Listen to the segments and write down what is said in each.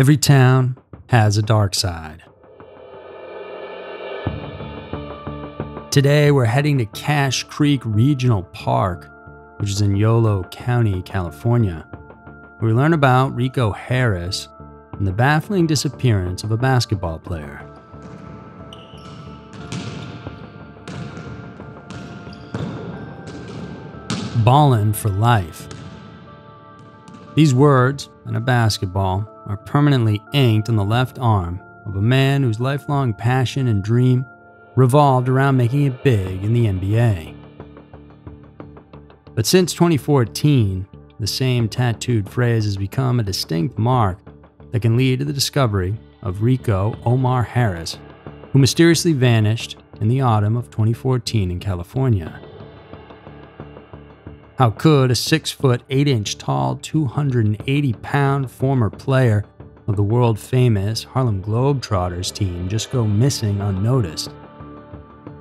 Every town has a dark side. Today, we're heading to Cache Creek Regional Park, which is in Yolo County, California, we learn about Rico Harris and the baffling disappearance of a basketball player. Ballin' for life. These words and a basketball are permanently inked on the left arm of a man whose lifelong passion and dream revolved around making it big in the NBA. But since 2014, the same tattooed phrase has become a distinct mark that can lead to the discovery of Rico Omar Harris, who mysteriously vanished in the autumn of 2014 in California. How could a 6 foot 8 inch tall, 280 pound former player of the world famous Harlem Globetrotters team just go missing unnoticed?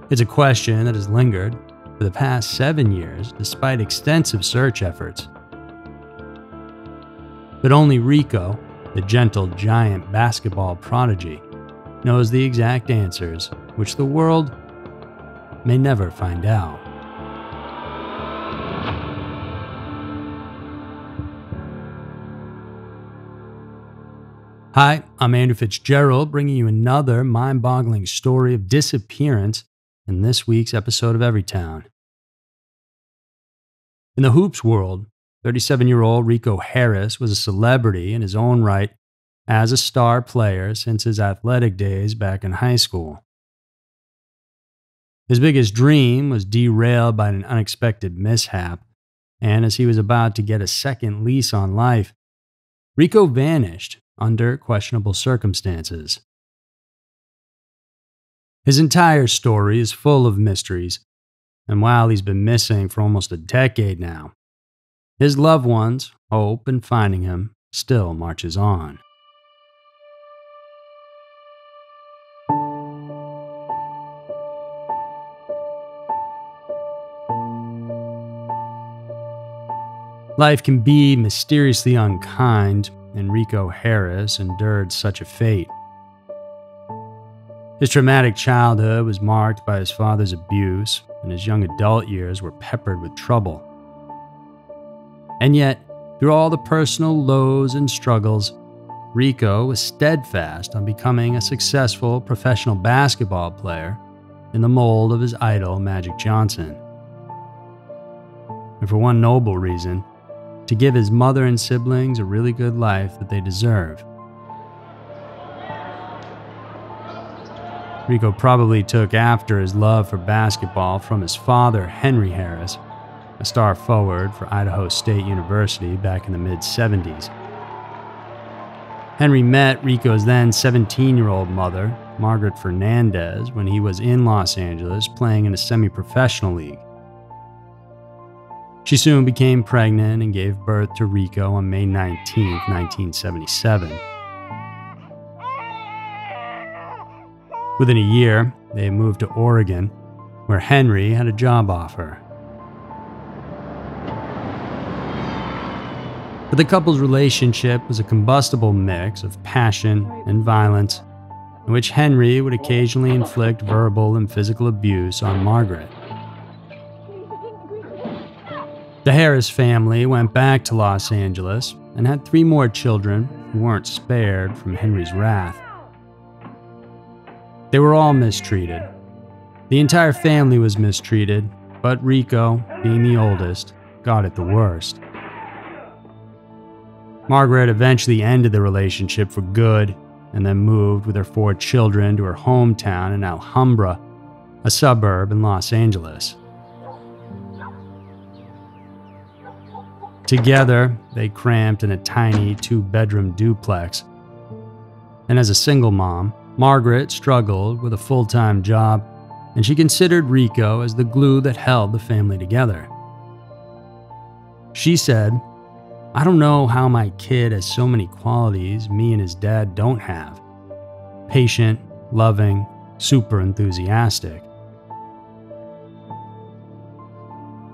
It's a question that has lingered for the past seven years despite extensive search efforts. But only Rico, the gentle giant basketball prodigy, knows the exact answers, which the world may never find out. Hi, I'm Andrew Fitzgerald, bringing you another mind boggling story of disappearance in this week's episode of Every Town. In the hoops world, 37 year old Rico Harris was a celebrity in his own right as a star player since his athletic days back in high school. His biggest dream was derailed by an unexpected mishap, and as he was about to get a second lease on life, Rico vanished under questionable circumstances. His entire story is full of mysteries, and while he's been missing for almost a decade now, his loved ones' hope in finding him still marches on. Life can be mysteriously unkind, and Rico Harris endured such a fate. His traumatic childhood was marked by his father's abuse, and his young adult years were peppered with trouble. And yet, through all the personal lows and struggles, Rico was steadfast on becoming a successful professional basketball player in the mold of his idol, Magic Johnson. And for one noble reason, to give his mother and siblings a really good life that they deserve. Rico probably took after his love for basketball from his father, Henry Harris, a star forward for Idaho State University back in the mid 70s. Henry met Rico's then 17 year old mother, Margaret Fernandez, when he was in Los Angeles playing in a semi professional league. She soon became pregnant and gave birth to Rico on May 19, 1977. Within a year, they moved to Oregon, where Henry had a job offer. But the couple's relationship was a combustible mix of passion and violence, in which Henry would occasionally inflict verbal and physical abuse on Margaret. The Harris family went back to Los Angeles and had three more children who weren't spared from Henry's wrath. They were all mistreated. The entire family was mistreated, but Rico, being the oldest, got it the worst. Margaret eventually ended the relationship for good and then moved with her four children to her hometown in Alhambra, a suburb in Los Angeles. Together, they cramped in a tiny two bedroom duplex. And as a single mom, Margaret struggled with a full time job, and she considered Rico as the glue that held the family together. She said, I don't know how my kid has so many qualities me and his dad don't have patient, loving, super enthusiastic.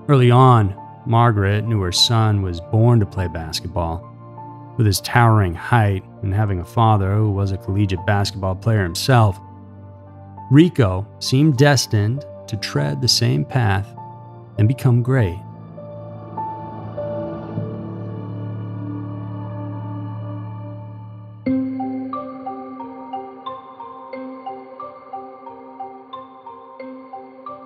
Early on, Margaret knew her son was born to play basketball, With his towering height and having a father who was a collegiate basketball player himself, Rico seemed destined to tread the same path and become great.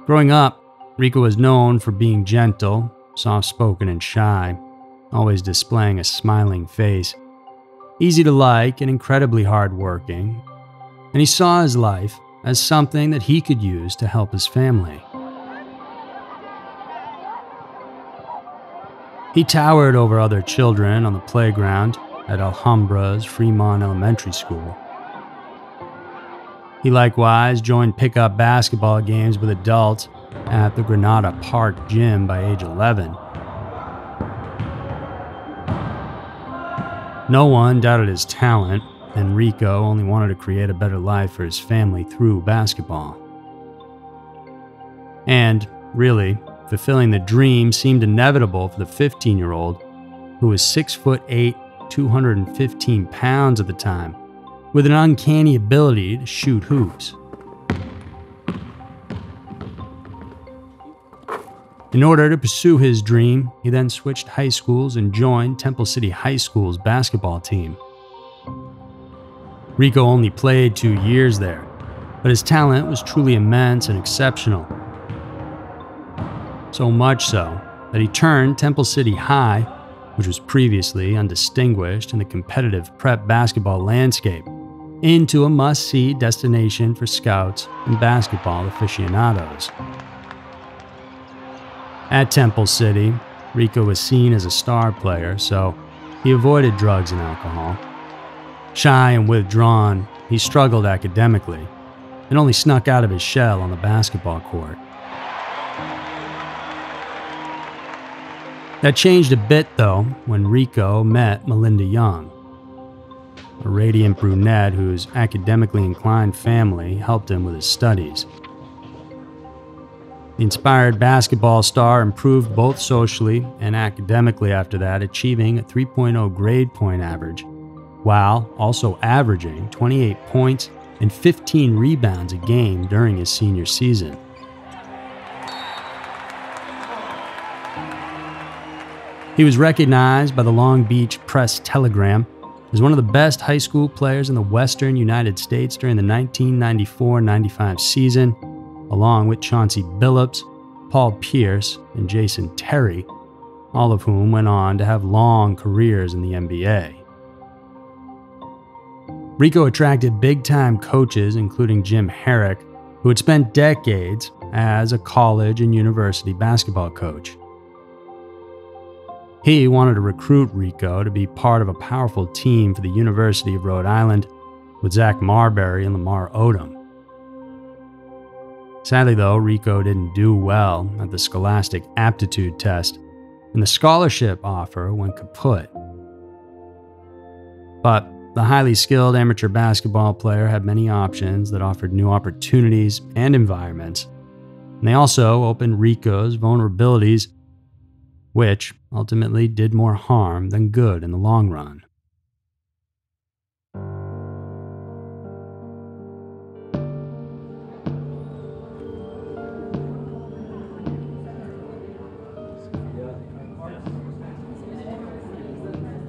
Growing up, Rico was known for being gentle, soft spoken, and shy, always displaying a smiling face. Easy to like and incredibly hardworking, and he saw his life as something that he could use to help his family. He towered over other children on the playground at Alhambra's Fremont Elementary School. He likewise joined pickup basketball games with adults at the Granada Park Gym by age 11. No one doubted his talent, and Rico only wanted to create a better life for his family through basketball. And, really, fulfilling the dream seemed inevitable for the 15 year old, who was 6 foot 8, 215 pounds at the time, with an uncanny ability to shoot hoops. In order to pursue his dream, he then switched high schools and joined Temple City High School's basketball team. Rico only played two years there, but his talent was truly immense and exceptional. So much so that he turned Temple City High, which was previously undistinguished in the competitive prep basketball landscape, into a must see destination for scouts and basketball aficionados. At Temple City, Rico was seen as a star player, so he avoided drugs and alcohol. Shy and withdrawn, he struggled academically and only snuck out of his shell on the basketball court. That changed a bit, though, when Rico met Melinda Young, a radiant brunette whose academically inclined family helped him with his studies. The inspired basketball star improved both socially and academically after that, achieving a 3.0 grade point average, while also averaging 28 points and 15 rebounds a game during his senior season. He was recognized by the Long Beach Press Telegram as one of the best high school players in the western United States during the 1994 95 season along with Chauncey Billups, Paul Pierce, and Jason Terry, all of whom went on to have long careers in the NBA. Rico attracted big time coaches, including Jim Harrick, who had spent decades as a college and university basketball coach. He wanted to recruit Rico to be part of a powerful team for the University of Rhode Island with Zach Marbury and Lamar Odom. Sadly, though, Rico didn't do well at the Scholastic Aptitude Test, and the scholarship offer went kaput. But the highly skilled amateur basketball player had many options that offered new opportunities and environments. And they also opened Rico's vulnerabilities, which ultimately did more harm than good in the long run.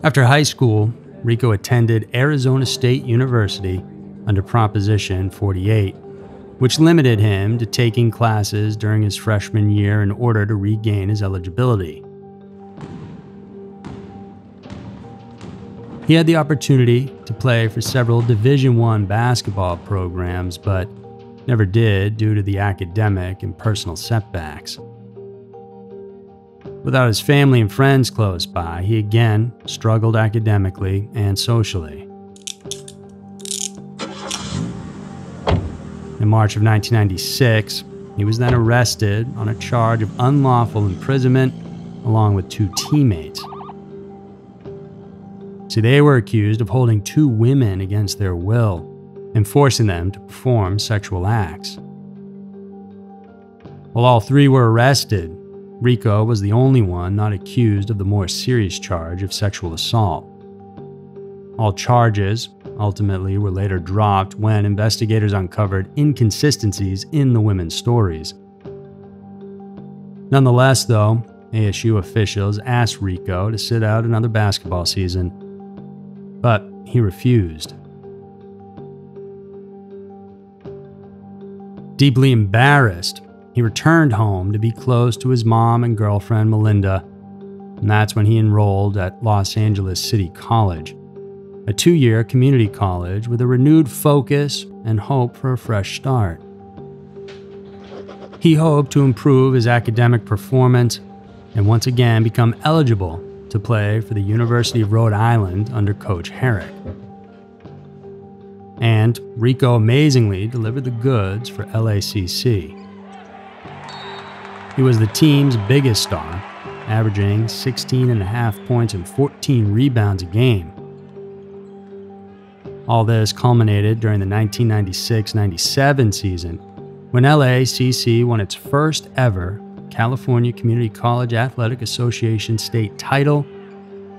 After high school, Rico attended Arizona State University under Proposition 48, which limited him to taking classes during his freshman year in order to regain his eligibility. He had the opportunity to play for several Division I basketball programs, but never did due to the academic and personal setbacks. Without his family and friends close by, he again struggled academically and socially. In March of 1996, he was then arrested on a charge of unlawful imprisonment along with two teammates. See, they were accused of holding two women against their will and forcing them to perform sexual acts. While all three were arrested, Rico was the only one not accused of the more serious charge of sexual assault. All charges ultimately were later dropped when investigators uncovered inconsistencies in the women's stories. Nonetheless, though, ASU officials asked Rico to sit out another basketball season, but he refused. Deeply embarrassed, he returned home to be close to his mom and girlfriend Melinda, and that's when he enrolled at Los Angeles City College, a two year community college with a renewed focus and hope for a fresh start. He hoped to improve his academic performance and once again become eligible to play for the University of Rhode Island under Coach Harrick. And Rico amazingly delivered the goods for LACC. He was the team's biggest star, averaging 16.5 points and 14 rebounds a game. All this culminated during the 1996 97 season when LACC won its first ever California Community College Athletic Association state title,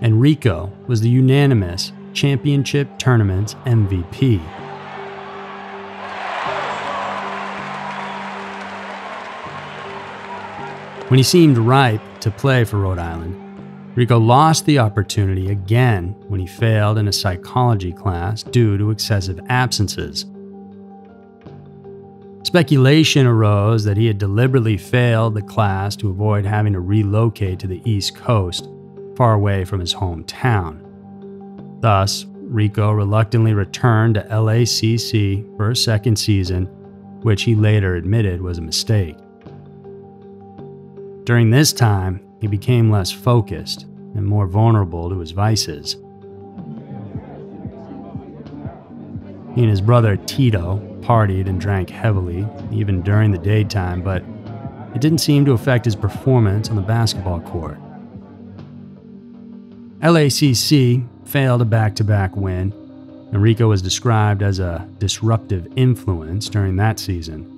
and Rico was the unanimous championship tournament's MVP. When he seemed ripe to play for Rhode Island, Rico lost the opportunity again when he failed in a psychology class due to excessive absences. Speculation arose that he had deliberately failed the class to avoid having to relocate to the East Coast, far away from his hometown. Thus, Rico reluctantly returned to LACC for a second season, which he later admitted was a mistake. During this time, he became less focused and more vulnerable to his vices. He and his brother Tito partied and drank heavily, even during the daytime, but it didn't seem to affect his performance on the basketball court. LACC failed a back to back win, and Rico was described as a disruptive influence during that season.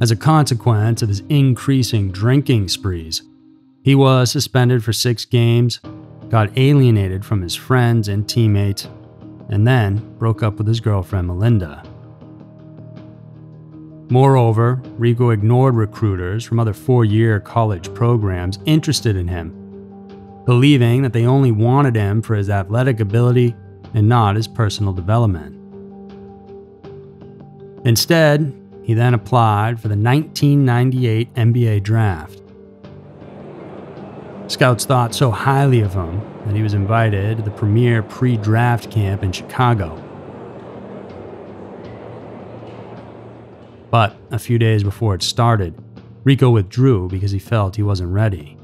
As a consequence of his increasing drinking sprees, he was suspended for six games, got alienated from his friends and teammates, and then broke up with his girlfriend Melinda. Moreover, Rico ignored recruiters from other four year college programs interested in him, believing that they only wanted him for his athletic ability and not his personal development. Instead, he then applied for the 1998 NBA draft. Scouts thought so highly of him that he was invited to the premier pre draft camp in Chicago. But a few days before it started, Rico withdrew because he felt he wasn't ready.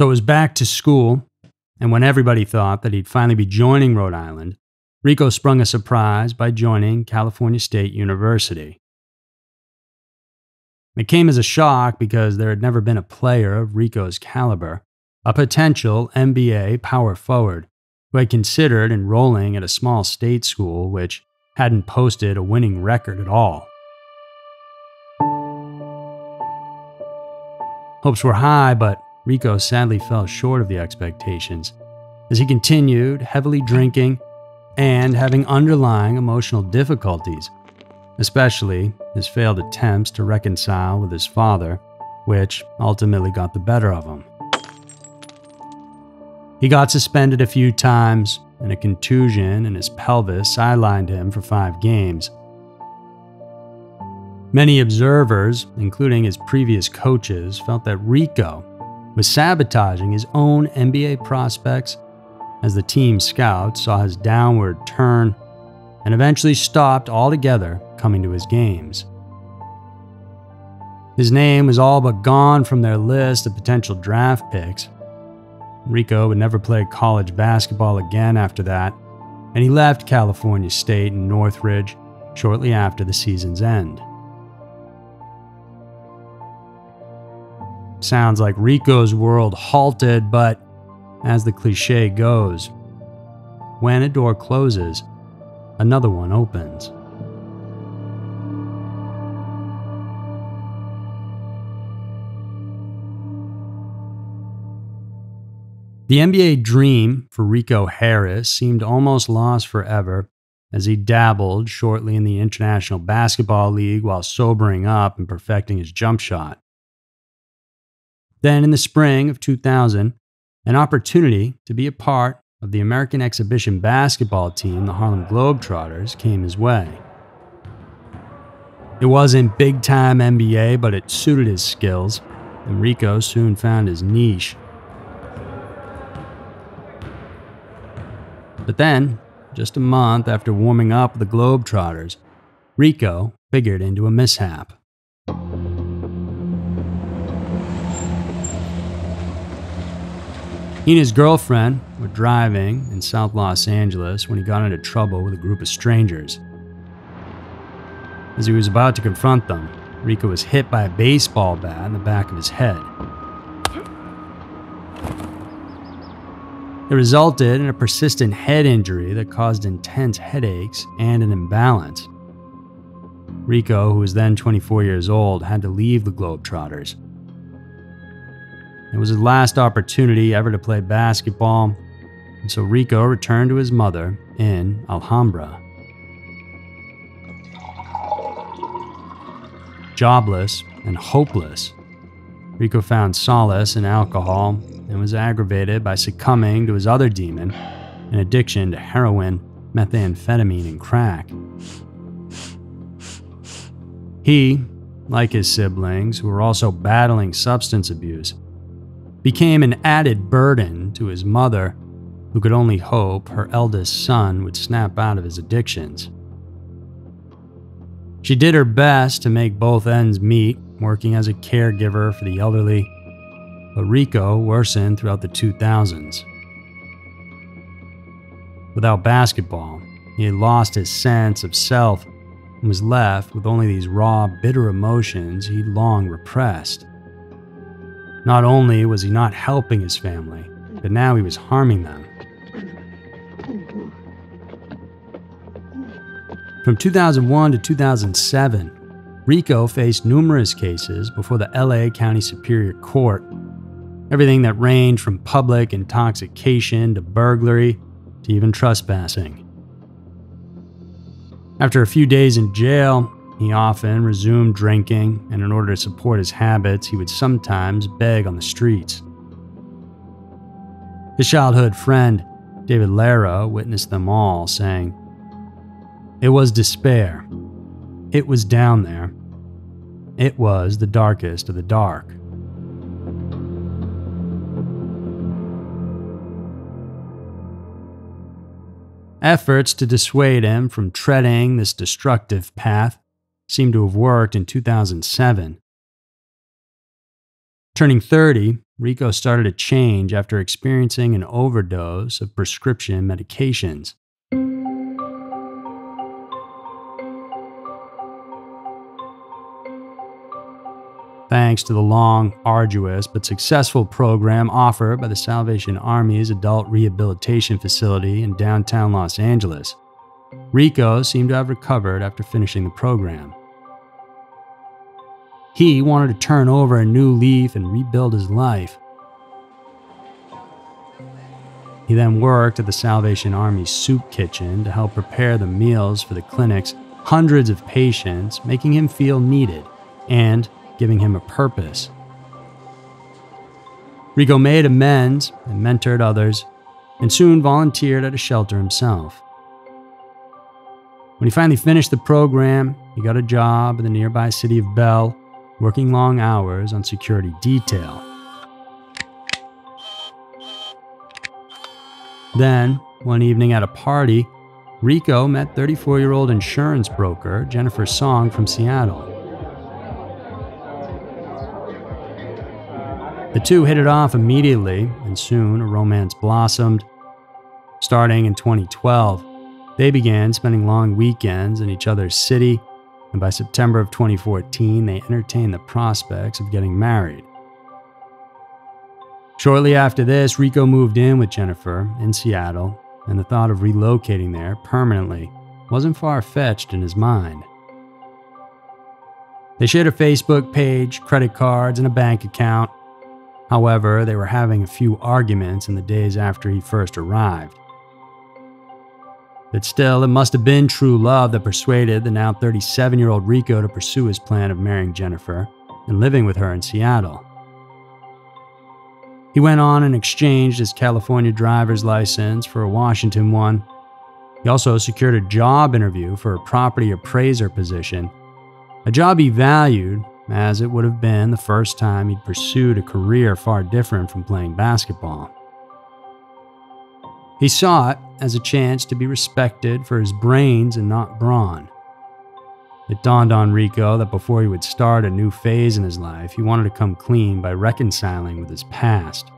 So it was back to school, and when everybody thought that he'd finally be joining Rhode Island, Rico sprung a surprise by joining California State University. It came as a shock because there had never been a player of Rico's caliber, a potential NBA power forward, who had considered enrolling at a small state school which hadn't posted a winning record at all. Hopes were high, but Rico sadly fell short of the expectations as he continued heavily drinking and having underlying emotional difficulties, especially his failed attempts to reconcile with his father, which ultimately got the better of him. He got suspended a few times, and a contusion in his pelvis sidelined him for five games. Many observers, including his previous coaches, felt that Rico was sabotaging his own NBA prospects as the team scouts saw his downward turn and eventually stopped altogether coming to his games. His name was all but gone from their list of potential draft picks. Rico would never play college basketball again after that, and he left California State and Northridge shortly after the season's end. Sounds like Rico's world halted, but as the cliche goes, when a door closes, another one opens. The NBA dream for Rico Harris seemed almost lost forever as he dabbled shortly in the International Basketball League while sobering up and perfecting his jump shot. Then, in the spring of 2000, an opportunity to be a part of the American exhibition basketball team, the Harlem Globetrotters, came his way. It wasn't big time NBA, but it suited his skills, and Rico soon found his niche. But then, just a month after warming up the Globetrotters, Rico figured into a mishap. He and his girlfriend were driving in South Los Angeles when he got into trouble with a group of strangers. As he was about to confront them, Rico was hit by a baseball bat in the back of his head. It resulted in a persistent head injury that caused intense headaches and an imbalance. Rico, who was then 24 years old, had to leave the Globetrotters. It was his last opportunity ever to play basketball, and so Rico returned to his mother in Alhambra. Jobless and hopeless, Rico found solace in alcohol and was aggravated by succumbing to his other demon, an addiction to heroin, methamphetamine, and crack. He, like his siblings, who were also battling substance abuse, became an added burden to his mother, who could only hope her eldest son would snap out of his addictions. She did her best to make both ends meet, working as a caregiver for the elderly but Rico worsened throughout the 2000s. Without basketball, he had lost his sense of self and was left with only these raw, bitter emotions he'd long repressed. Not only was he not helping his family, but now he was harming them. From 2001 to 2007, Rico faced numerous cases before the LA County Superior Court Everything that ranged from public intoxication to burglary to even trespassing. After a few days in jail, he often resumed drinking, and in order to support his habits, he would sometimes beg on the streets. His childhood friend, David Lara, witnessed them all, saying, It was despair. It was down there. It was the darkest of the dark. Efforts to dissuade him from treading this destructive path seem to have worked in 2007. Turning 30, Rico started to change after experiencing an overdose of prescription medications. thanks to the long, arduous, but successful program offered by the Salvation Army's Adult Rehabilitation Facility in downtown Los Angeles. Rico seemed to have recovered after finishing the program. He wanted to turn over a new leaf and rebuild his life. He then worked at the Salvation Army soup kitchen to help prepare the meals for the clinic's hundreds of patients, making him feel needed and giving him a purpose. Rico made amends and mentored others, and soon volunteered at a shelter himself. When he finally finished the program, he got a job in the nearby city of Bell, working long hours on security detail. Then, one evening at a party, Rico met 34 year old insurance broker Jennifer Song from Seattle. The two hit it off immediately, and soon a romance blossomed. Starting in 2012, they began spending long weekends in each other's city, and by September of 2014, they entertained the prospects of getting married. Shortly after this, Rico moved in with Jennifer in Seattle, and the thought of relocating there permanently wasn't far fetched in his mind. They shared a Facebook page, credit cards, and a bank account, However, they were having a few arguments in the days after he first arrived. But still, it must have been true love that persuaded the now 37 year old Rico to pursue his plan of marrying Jennifer and living with her in Seattle. He went on and exchanged his California driver's license for a Washington one. He also secured a job interview for a property appraiser position, a job he valued as it would have been the first time he'd pursued a career far different from playing basketball. He saw it as a chance to be respected for his brains and not brawn. It dawned on Rico that before he would start a new phase in his life, he wanted to come clean by reconciling with his past.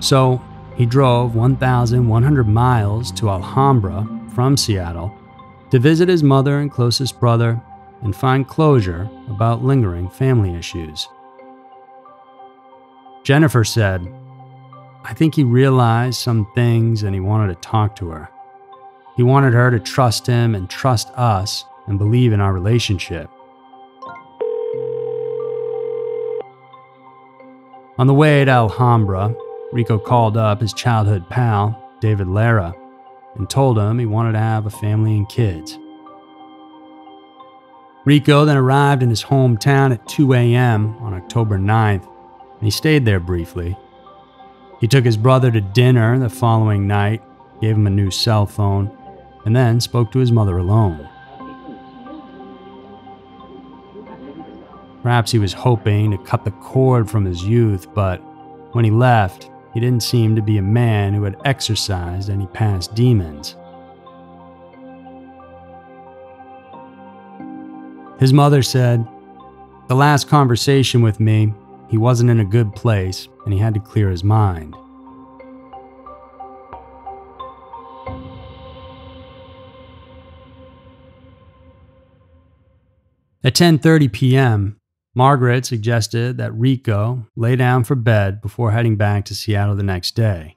So, he drove 1,100 miles to Alhambra from Seattle to visit his mother and closest brother and find closure about lingering family issues. Jennifer said, I think he realized some things and he wanted to talk to her. He wanted her to trust him and trust us and believe in our relationship. On the way to Alhambra, Rico called up his childhood pal, David Lara, and told him he wanted to have a family and kids. Rico then arrived in his hometown at 2 a.m. on October 9th and he stayed there briefly. He took his brother to dinner the following night, gave him a new cell phone, and then spoke to his mother alone. Perhaps he was hoping to cut the cord from his youth, but when he left, he didn't seem to be a man who had exorcised any past demons. His mother said, The last conversation with me, he wasn't in a good place and he had to clear his mind. At 10:30 p.m., Margaret suggested that Rico lay down for bed before heading back to Seattle the next day.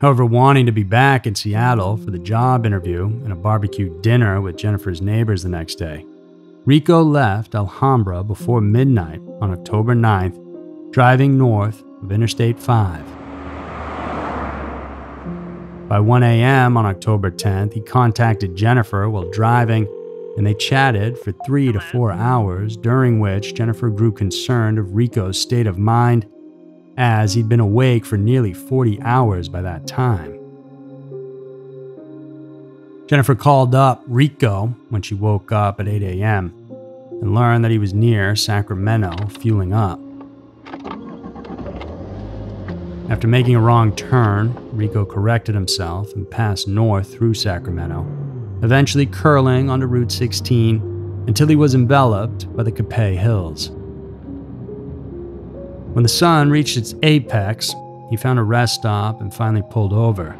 However, wanting to be back in Seattle for the job interview and a barbecue dinner with Jennifer's neighbors the next day, Rico left Alhambra before midnight on October 9th, driving north of Interstate 5. By 1 a.m. on October 10th, he contacted Jennifer while driving, and they chatted for three to four hours, during which Jennifer grew concerned of Rico's state of mind, as he'd been awake for nearly 40 hours by that time. Jennifer called up Rico when she woke up at 8 a.m and learned that he was near Sacramento, fueling up. After making a wrong turn, Rico corrected himself and passed north through Sacramento, eventually curling onto Route 16 until he was enveloped by the Capay Hills. When the sun reached its apex, he found a rest stop and finally pulled over.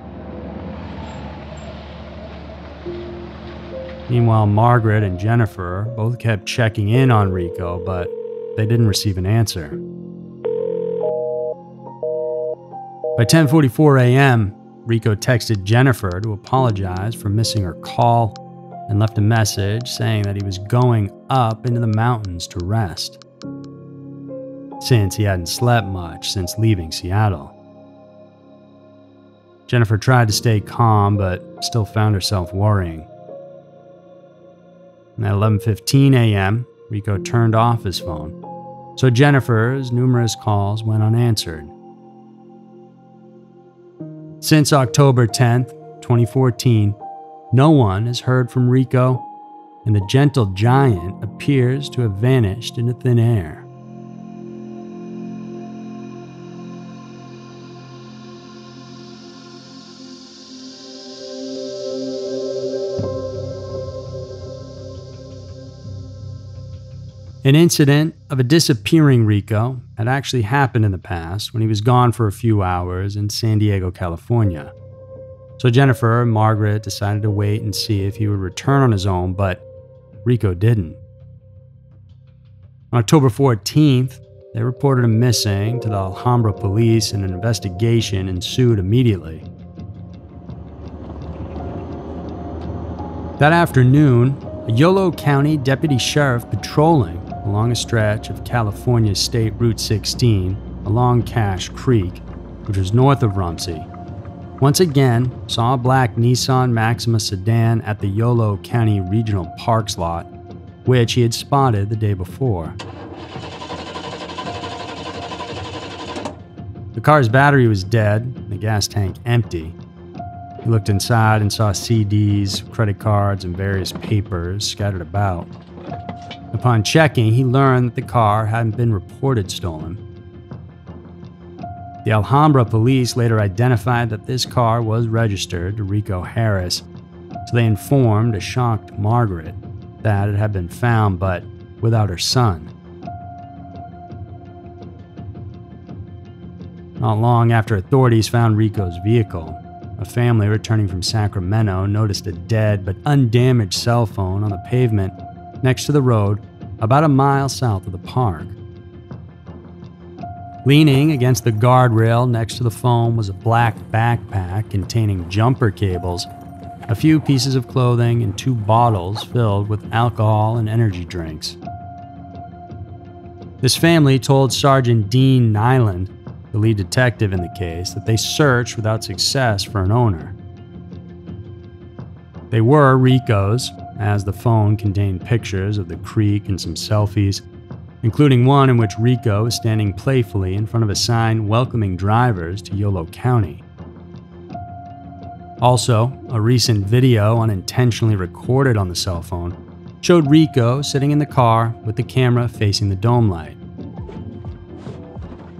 Meanwhile, Margaret and Jennifer both kept checking in on Rico, but they didn't receive an answer. By 10:44 a.m., Rico texted Jennifer to apologize for missing her call and left a message saying that he was going up into the mountains to rest. Since he hadn't slept much since leaving Seattle. Jennifer tried to stay calm but still found herself worrying. At 11:15 a.m., Rico turned off his phone. So Jennifer's numerous calls went unanswered. Since October 10th, 2014, no one has heard from Rico, and the gentle giant appears to have vanished into thin air. An incident of a disappearing Rico had actually happened in the past when he was gone for a few hours in San Diego, California. So Jennifer and Margaret decided to wait and see if he would return on his own, but Rico didn't. On October 14th, they reported him missing to the Alhambra police and an investigation ensued immediately. That afternoon, a Yolo County deputy sheriff patrolling along a stretch of California State Route 16 along Cache Creek, which was north of Rumsey, once again saw a black Nissan Maxima sedan at the Yolo County Regional Parks lot, which he had spotted the day before. The car's battery was dead, the gas tank empty. He looked inside and saw CDs, credit cards, and various papers scattered about. Upon checking, he learned that the car hadn't been reported stolen. The Alhambra police later identified that this car was registered to Rico Harris, so they informed a shocked Margaret that it had been found but without her son. Not long after authorities found Rico's vehicle, a family returning from Sacramento noticed a dead but undamaged cell phone on the pavement next to the road about a mile south of the park. Leaning against the guardrail next to the phone was a black backpack containing jumper cables, a few pieces of clothing, and two bottles filled with alcohol and energy drinks. This family told Sergeant Dean Nyland the lead detective in the case, that they searched without success for an owner. They were Rico's, as the phone contained pictures of the creek and some selfies, including one in which Rico is standing playfully in front of a sign welcoming drivers to Yolo County. Also, a recent video unintentionally recorded on the cell phone showed Rico sitting in the car with the camera facing the dome light.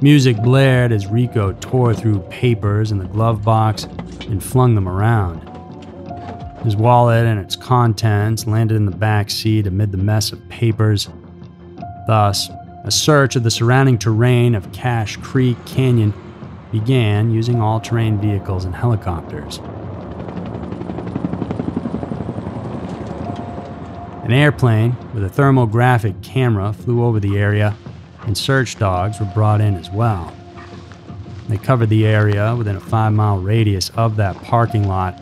Music blared as Rico tore through papers in the glove box and flung them around. His wallet and its contents landed in the back seat amid the mess of papers. Thus, a search of the surrounding terrain of Cache Creek Canyon began using all terrain vehicles and helicopters. An airplane with a thermographic camera flew over the area and search dogs were brought in as well. They covered the area within a five mile radius of that parking lot,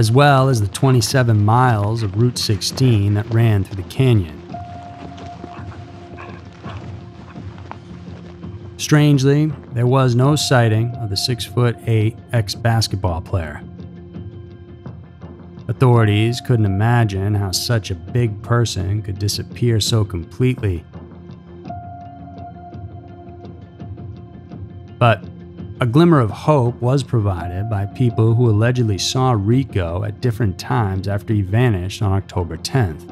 as well as the 27 miles of Route 16 that ran through the canyon. Strangely, there was no sighting of the 6 foot 8 ex basketball player. Authorities couldn't imagine how such a big person could disappear so completely But a glimmer of hope was provided by people who allegedly saw Rico at different times after he vanished on October 10th.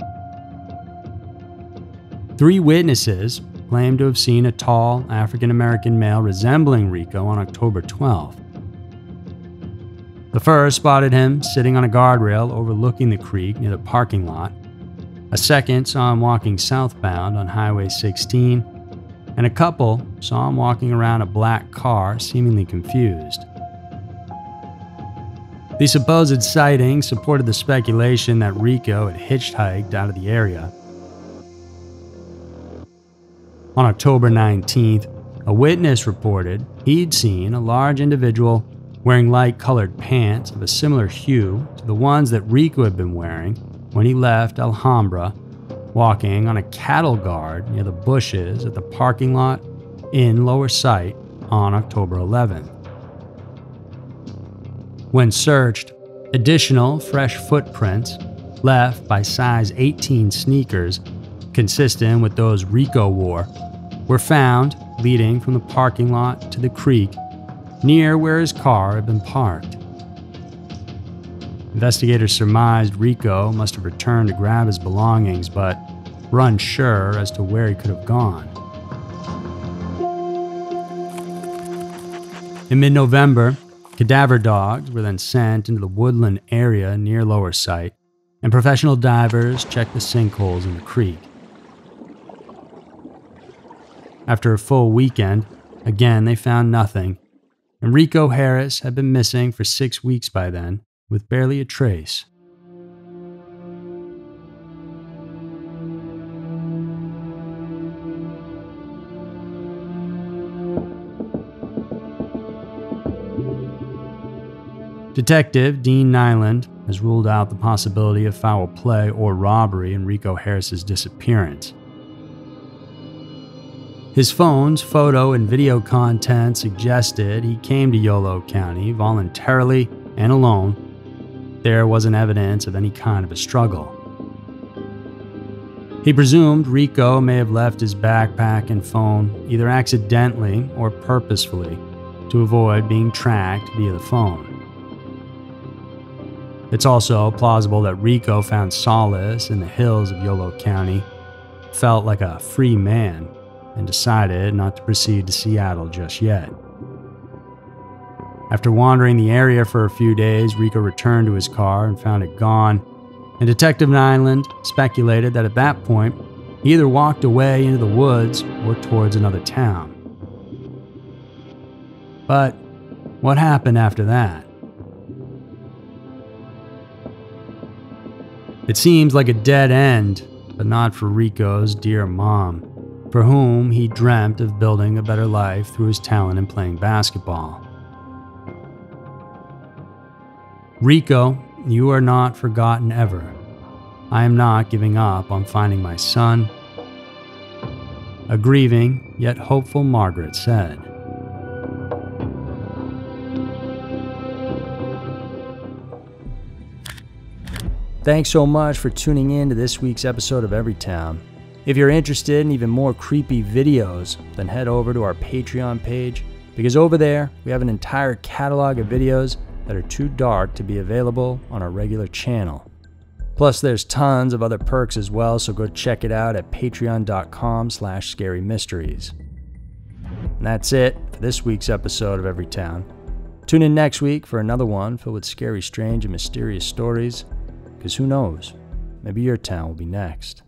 Three witnesses claimed to have seen a tall African American male resembling Rico on October 12th. The first spotted him sitting on a guardrail overlooking the creek near the parking lot. A second saw him walking southbound on Highway 16 and a couple saw him walking around a black car, seemingly confused. The supposed sighting supported the speculation that Rico had hitchhiked out of the area. On October 19th, a witness reported he'd seen a large individual wearing light colored pants of a similar hue to the ones that Rico had been wearing when he left Alhambra walking on a cattle guard near the bushes at the parking lot in Lower Site on October 11th. When searched, additional fresh footprints left by size 18 sneakers, consistent with those Rico wore, were found leading from the parking lot to the creek near where his car had been parked. Investigators surmised Rico must have returned to grab his belongings, but were unsure as to where he could have gone. In mid November, cadaver dogs were then sent into the woodland area near Lower Site, and professional divers checked the sinkholes in the creek. After a full weekend, again they found nothing, and Rico Harris had been missing for six weeks by then, with barely a trace. Detective Dean Nyland has ruled out the possibility of foul play or robbery in Rico Harris's disappearance. His phone's photo and video content suggested he came to Yolo County voluntarily and alone. There wasn't evidence of any kind of a struggle. He presumed Rico may have left his backpack and phone either accidentally or purposefully to avoid being tracked via the phone. It's also plausible that Rico found solace in the hills of Yolo County, felt like a free man, and decided not to proceed to Seattle just yet. After wandering the area for a few days, Rico returned to his car and found it gone, and Detective Nyland speculated that at that point, he either walked away into the woods or towards another town. But what happened after that? It seems like a dead end, but not for Rico's dear mom, for whom he dreamt of building a better life through his talent in playing basketball. Rico, you are not forgotten ever. I am not giving up on finding my son. A grieving yet hopeful Margaret said. Thanks so much for tuning in to this week's episode of Every Town. If you're interested in even more creepy videos, then head over to our Patreon page because over there we have an entire catalog of videos that are too dark to be available on our regular channel. Plus there's tons of other perks as well, so go check it out at patreon.com slash scarymysteries. And that's it for this week's episode of Every Town. Tune in next week for another one filled with scary, strange, and mysterious stories. Because who knows? Maybe your town will be next.